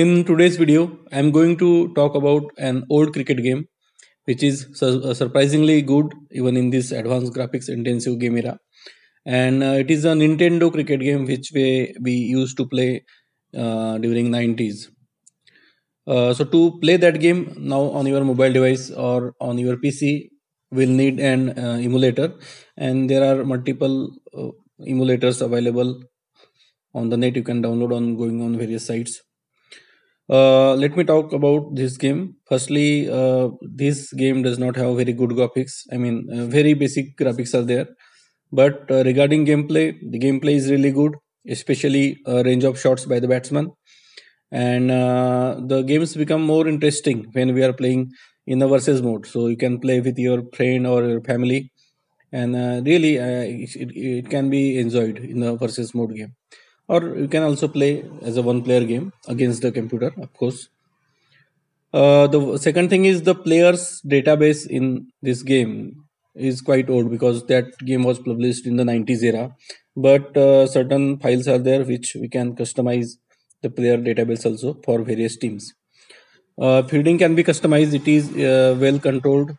In today's video, I am going to talk about an old cricket game which is uh, surprisingly good even in this advanced graphics intensive game era. And uh, it is a Nintendo cricket game which we, we used to play uh, during 90s. Uh, so to play that game now on your mobile device or on your PC, will need an uh, emulator, and there are multiple uh, emulators available on the net. You can download on going on various sites. Uh, let me talk about this game. Firstly, uh, this game does not have very good graphics. I mean, uh, very basic graphics are there. But uh, regarding gameplay, the gameplay is really good, especially range of shots by the batsman. And uh, the games become more interesting when we are playing in the versus mode. So you can play with your friend or your family, and uh, really it it can be enjoyed in the versus mode game. Or you can also play as a one player game against the computer, of course. Uh, the second thing is the players database in this game is quite old because that game was published in the 90s era. But uh, certain files are there which we can customize the player database also for various teams. Uh, fielding can be customized. It is uh, well controlled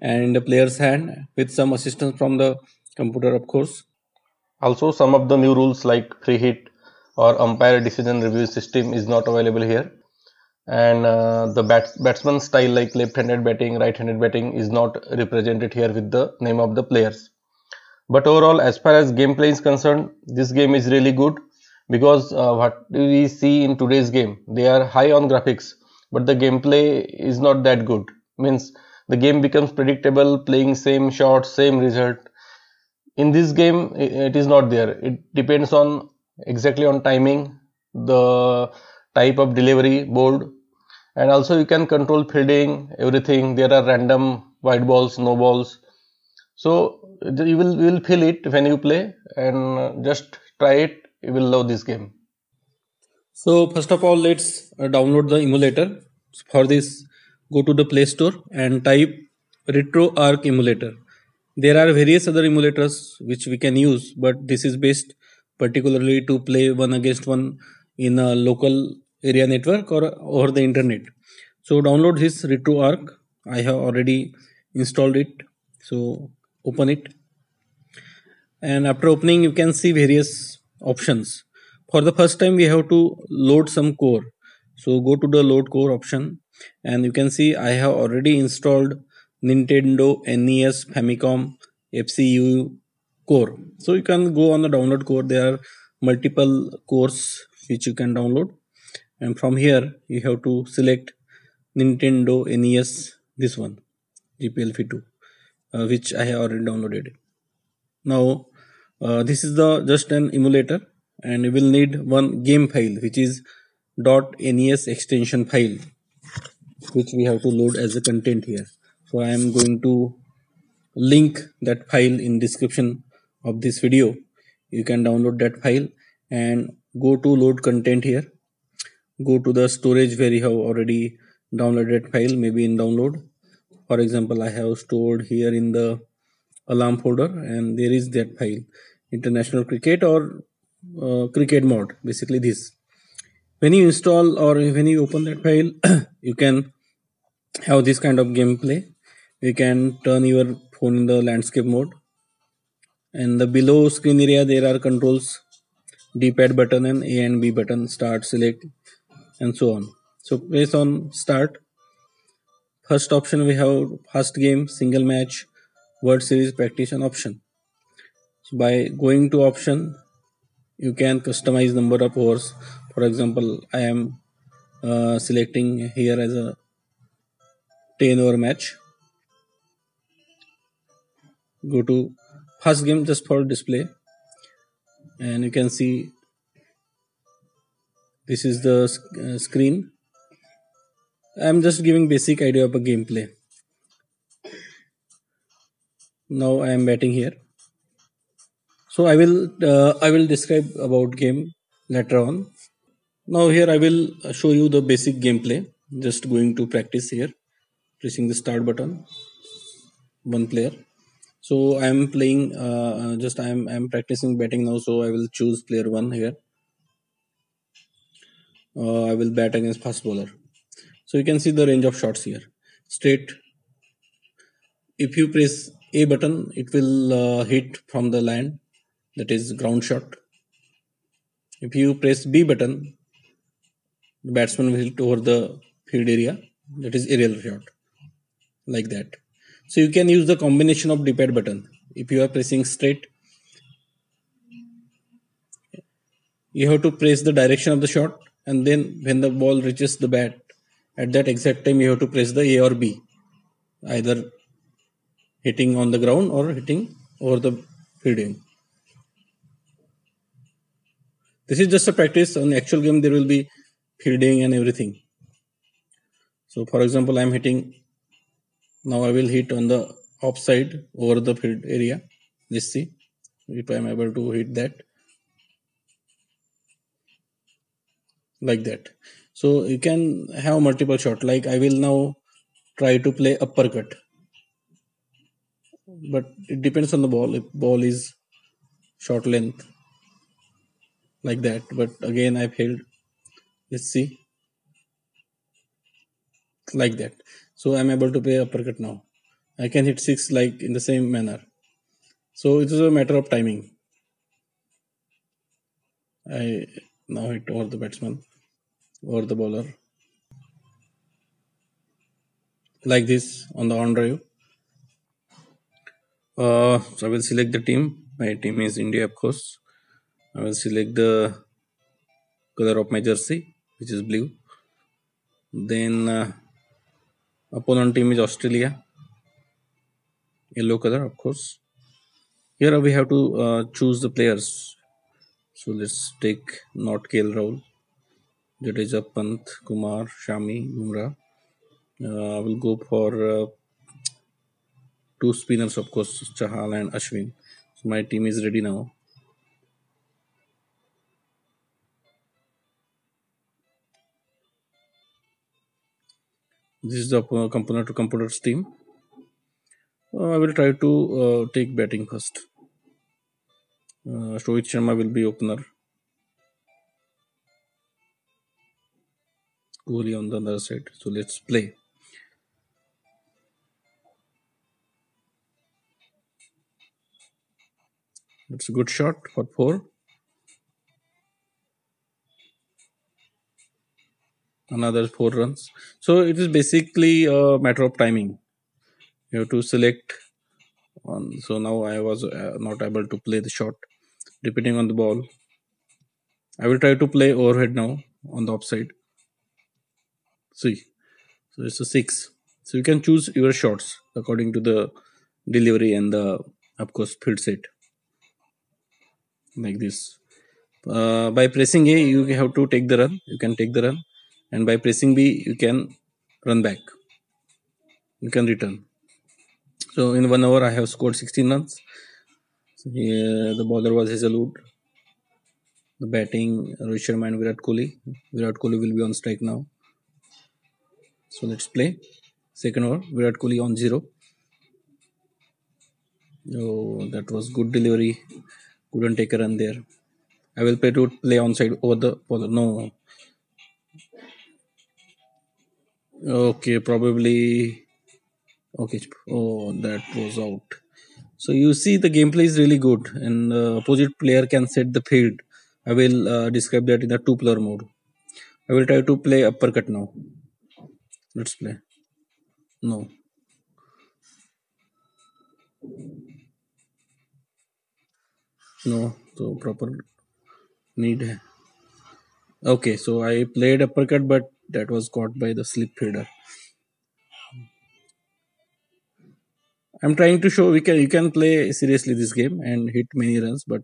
and the player's hand with some assistance from the computer of course Also, some of the new rules like free hit or umpire decision review system is not available here. And uh, the bat- batsman style like left-handed batting, right-handed batting is not represented here with the name of the players. But overall, as far as gameplay is concerned, this game is really good because uh, what we see in today's game, they are high on graphics, but the gameplay is not that good. Means the game becomes predictable, playing same shots, same result, in this game it is not there. It depends on exactly on timing the type of delivery board and also you can control fielding everything. There are random white balls no balls. So you will you will feel it when you play and just try it. You will love this game. So first of all, let's uh, download the emulator. For this, go to the Play Store and type RetroArch emulator. There are various other emulators which we can use, but this is best particularly to play one against one in a local area network or over the internet. So download this RetroArch. I have already installed it. So open it and after opening you can see various options for the first time we have to load some core so go to the load core option and you can see i have already installed nintendo nes famicom fcu core. So you can go on the download core. There are multiple cores which you can download. And from here you have to select nintendo nes this one gplf2 uh, which i have already downloaded. Now uh, this is the just an emulator and you will need one game file which is .nes extension file which we have to load as a content here so i am going to link that file in description of this video. You can download that file and go to load content here. Go to the storage where you have already downloaded file maybe in download. For example i have stored here in the alarm folder and there is that file. International cricket or uh, cricket mode basically this. When you install or when you open that file you can have this kind of gameplay you can turn your phone in the landscape mode. And the below screen area there are controls d-pad button and a and b button start select and so on. So press on start first option we have first game single match word series practice and option. So by going to option you can customize number of hours. For example i am uh, selecting here as a 10 over match go to first game just for display. And you can see this is the uh, screen. I'm just giving basic idea of a gameplay. Now i am batting here. So i will uh, i will describe about game later on. Now here i will show you the basic gameplay. Just going to practice here. Pressing the start button. One player so i am playing uh, uh, just i am i am practicing batting now so i will choose player one here uh, I will bat against fast bowler. So you can see the range of shots here. Straight. If you press A button, it will uh, hit from the land, that is ground shot. If you press B button, the batsman will hit over the field area, that is aerial shot, like that. So you can use the combination of D-pad button. If you are pressing straight, you have to press the direction of the shot and then when the ball reaches the bat at that exact time you have to press the a or b either hitting on the ground or hitting over the fielding this is just a practice. On the actual game there will be fielding and everything. So for example i am hitting now i will hit on the offside over the field area. Let's see if i am able to hit that. Like that. So you can have multiple shot. Like i will now try to play uppercut. But it depends on the ball. If ball is short length like that. But again i failed let's see. Like that so i'm able to play uppercut now i can hit six like in the same manner so it is a matter of timing i now hit over the batsman or the bowler like this on the on drive. Uh, so I will select the team. My team is India, of course. I will select the color of my jersey, which is blue. Then uh, opponent team is Australia, yellow color, of course. Here we have to uh, choose the players. So let's take not KL Rahul. Jadeja, Pant, Kumar, Shami, Bumrah. Uh, I will go for uh, two spinners, of course, Chahal and Ashwin. So my team is ready now. This is the component to computers team. Uh, I will try to uh, take batting first. Uh, Rohit Sharma will be opener. Kohli on the other side. So let's play. It's a good shot for four. Another four runs. So it is basically a matter of timing. You have to select on. So now I was uh, not able to play the shot, depending on the ball. I will try to play overhead now on the offside see so it's a 6 so you can choose your shots according to the delivery and the of course field set like this uh, by pressing a you have to take the run you can take the run and by pressing b you can run back you can return so in one hour i have scored 16 runs so here uh, the bowler was Hazlewood. The batting Rohit Sharma and Virat Kohli. Virat Kohli will be on strike now. So let's play. Second over, Virat Kohli on zero. Oh, that was good delivery. Couldn't take a run there. I will play to play on side over the bowler. No. Okay, probably. Okay. Oh, that was out. So you see, the gameplay is really good, and the opposite player can set the field. I will uh, describe that in the two player mode. I will try to play uppercut now. Let's play. No. No, so proper need. Okay, so I played uppercut, but that was caught by the slip feeder. I'm trying to show we can you can play seriously this game and hit many runs, but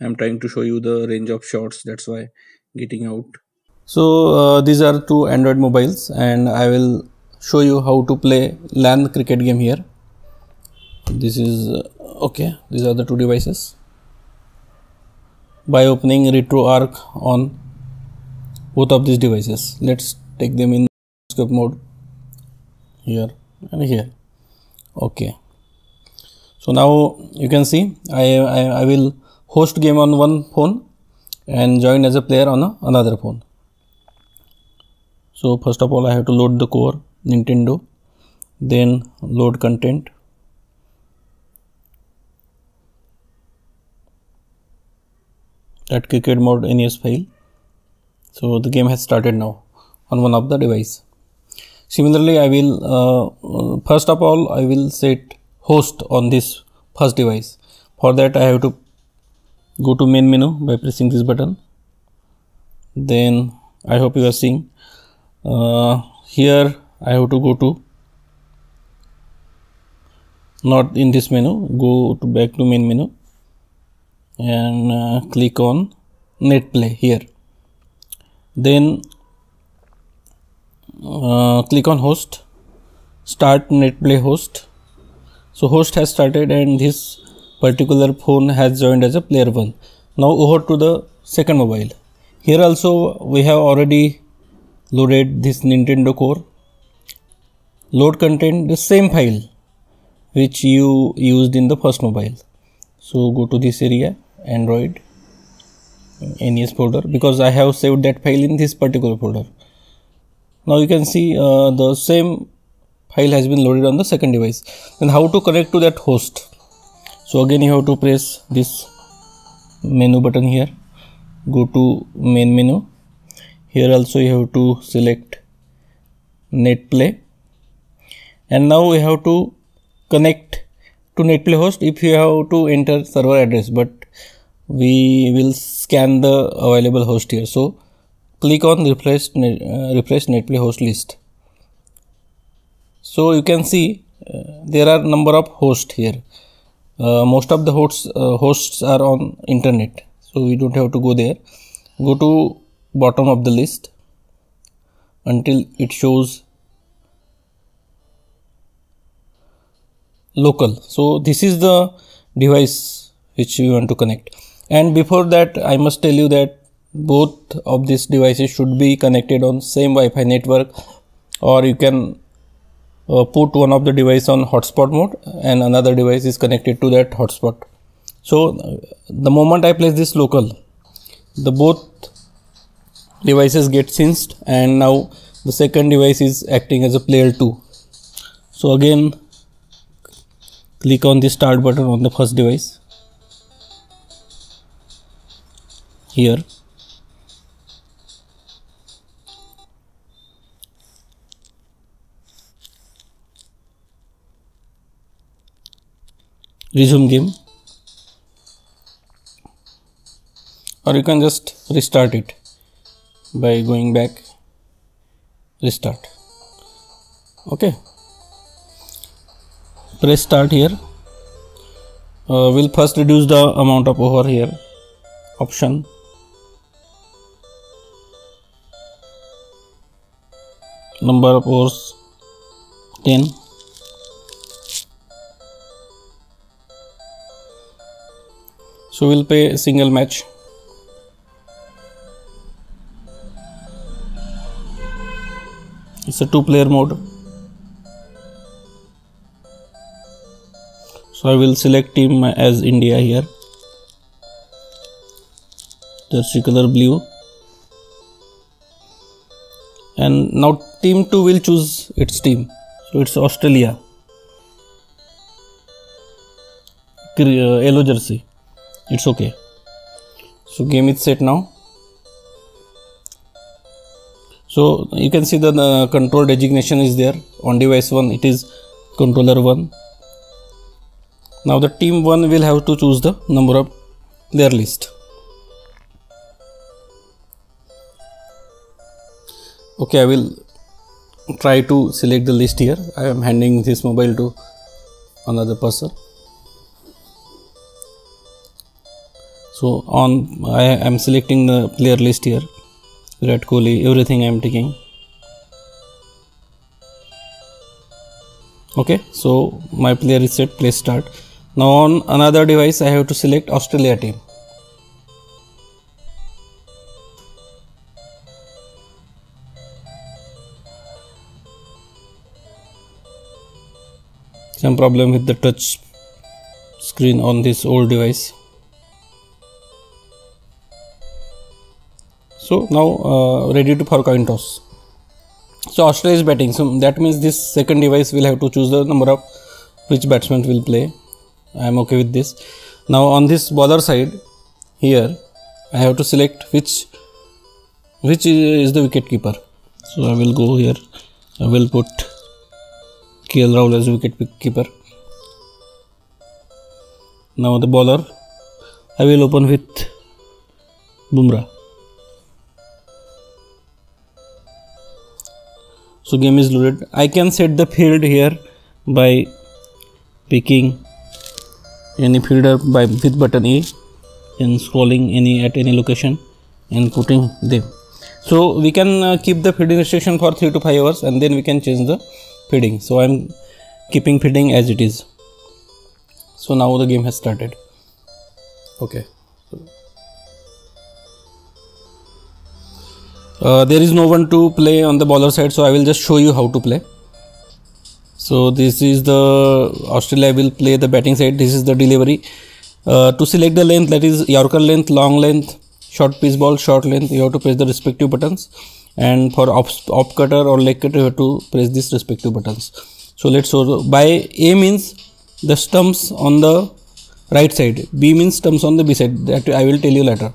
I'm trying to show you the range of shots. That's why getting out so uh, these are two android mobiles and i will show you how to play lan cricket game here this is uh, okay these are the two devices by opening retroarch on both of these devices. Let's take them in scope mode. Here and here. Okay. So now you can see I, I, I will host game on one phone and join as a player on a, another phone. So first of all I have to load the core Nintendo then load content. That cricket mode NES file so the game has started now on one of the device. Similarly I will uh, first of all I will set host on this first device. For that I have to go to main menu by pressing this button. Then I hope you are seeing uh, here I have to go to not in this menu go to back to main menu and uh, click on net play here then uh, click on host. Start netplay host. So host has started and this particular phone has joined as a player one. Now over to the second mobile. Here also we have already loaded this Nintendo core. Load content the same file which you used in the first mobile. So go to this area android nes folder because i have saved that file in this particular folder. Now you can see uh, the same file has been loaded on the second device. Then how to connect to that host? So again you have to press this menu button here. Go to main menu. Here also you have to select net play and now we have to connect to netplay host if you have to enter server address. But we will scan the available host here. So click on refresh net, uh, refresh netplay host list. So you can see uh, there are number of hosts here. Uh, most of the hosts uh, hosts are on internet. So we don't have to go there. Go to bottom of the list until it shows local. So this is the device which you want to connect and before that i must tell you that both of these devices should be connected on same wi-fi network or you can uh, put one of the device on hotspot mode and another device is connected to that hotspot. So the moment i place this local the both devices get synced and now the second device is acting as a player 2 so again click on the start button on the first device here. Resume game. Or you can just restart it by going back. Restart. Okay. Press start here. Uh, we'll first reduce the amount of over here. Option number of overs 10 so we'll play a single match. It's a two player mode. So I will select team as India here. Jersey color blue. And now team 2 will choose its team. So it's Australia. Yellow jersey. It's okay. So game is set now. So you can see the uh, control designation is there. On device 1 it is controller 1 now the team 1 will have to choose the number of player list. Okay i will try to select the list here i am handing this mobile to another person so on i am selecting the player list here Virat Kohli, everything I am taking. Okay, so my player is set, play start. Now on another device, I have to select Australia team. Some problem with the touch screen on this old device. so now uh, ready to for coin toss. So Australia is batting so that means this second device will have to choose the number of which batsman will play. I am okay with this. Now on this bowler side here I have to select which which is the wicket keeper. So I will go here. I will put KL Rahul as wicket keeper. Now the bowler I will open with Bumrah. So game is loaded. I can set the field here by picking any fielder by with button a and scrolling any at any location and putting them. So we can uh, keep the feeding restriction for 3 to 5 hours and then we can change the feeding. So i'm keeping feeding as it is. So now the game has started. Okay. Uh, there is no one to play on the bowler side so I will just show you how to play. So this is the Australia will play the batting side. This is the delivery. Uh, to select the length that is Yorker length long length short pitch ball short length you have to press the respective buttons and for off cutter or leg cutter you have to press these respective buttons. So let's show by A means the stumps on the right side. B means stumps on the B side. That I will tell you later.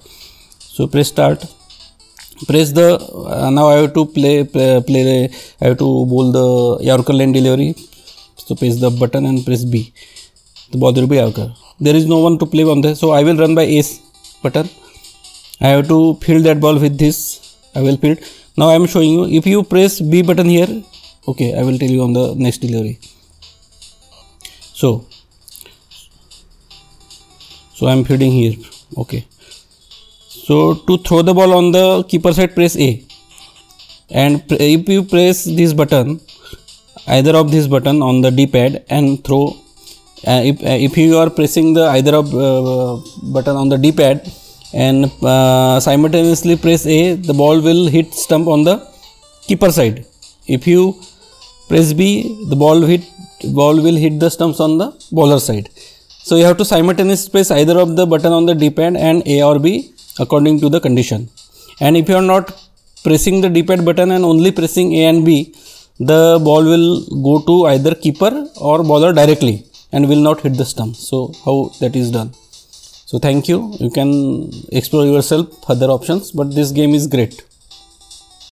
So press start. Press the uh, now I have to play play, play I have to bowl the Yorker line delivery. So press the button and press B. The ball will be Yorker. There is no one to play on this. So I will run by ace button. I have to field that ball with this. I will field now I am showing you. If you press B button here okay I will tell you on the next delivery. So so I am fielding here okay. So to throw the ball on the keeper side press a. And if you press this button either of this button on the d-pad and throw uh, if, uh, if you are pressing the either of uh, button on the d-pad and uh, simultaneously press a the ball will hit stump on the keeper side. If you press b the ball hit ball will hit the stumps on the bowler side. So you have to simultaneously press either of the button on the d-pad and a or b according to the condition. And if you are not pressing the d-pad button and only pressing a and b the ball will go to either keeper or bowler directly and will not hit the stump. So how that is done so thank you. You can explore yourself other options but this game is great